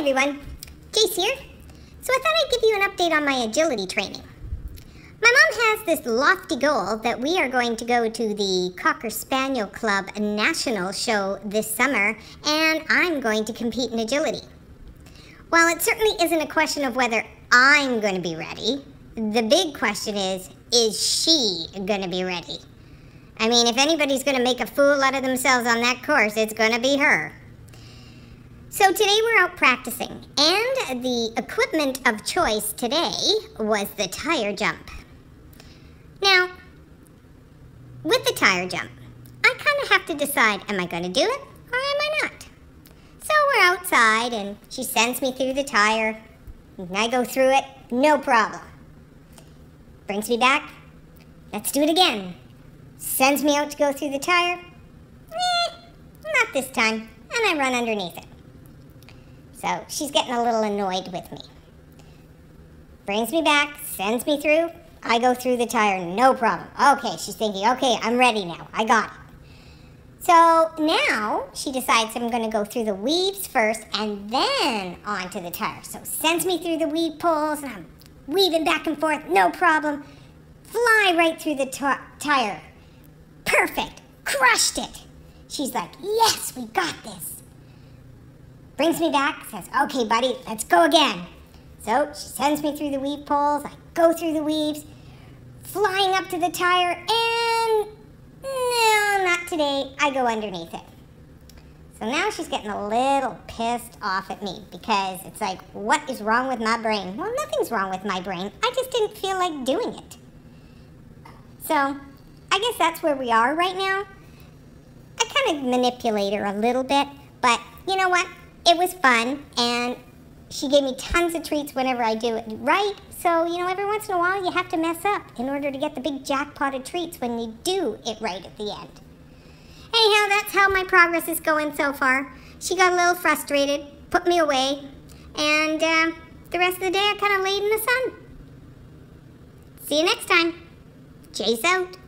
everyone, Jase here. So I thought I'd give you an update on my agility training. My mom has this lofty goal that we are going to go to the Cocker Spaniel Club National Show this summer, and I'm going to compete in agility. While it certainly isn't a question of whether I'm going to be ready, the big question is, is she going to be ready? I mean, if anybody's going to make a fool out of themselves on that course, it's going to be her. So today we're out practicing, and the equipment of choice today was the tire jump. Now, with the tire jump, I kind of have to decide, am I going to do it or am I not? So we're outside and she sends me through the tire. And I go through it, no problem. Brings me back, let's do it again. Sends me out to go through the tire, eh, not this time, and I run underneath it. So she's getting a little annoyed with me. Brings me back, sends me through, I go through the tire, no problem. Okay, she's thinking, okay, I'm ready now. I got it. So now she decides I'm going to go through the weaves first and then onto the tire. So sends me through the weave poles and I'm weaving back and forth, no problem. Fly right through the tire. Perfect. Crushed it. She's like, yes, we got this. Brings me back, says, okay, buddy, let's go again. So she sends me through the weave poles. I go through the weaves, flying up to the tire, and no, not today. I go underneath it. So now she's getting a little pissed off at me because it's like, what is wrong with my brain? Well, nothing's wrong with my brain. I just didn't feel like doing it. So I guess that's where we are right now. I kind of manipulate her a little bit, but you know what? It was fun, and she gave me tons of treats whenever I do it right. So, you know, every once in a while you have to mess up in order to get the big jackpot of treats when you do it right at the end. Anyhow, that's how my progress is going so far. She got a little frustrated, put me away, and uh, the rest of the day I kind of laid in the sun. See you next time. Jase out.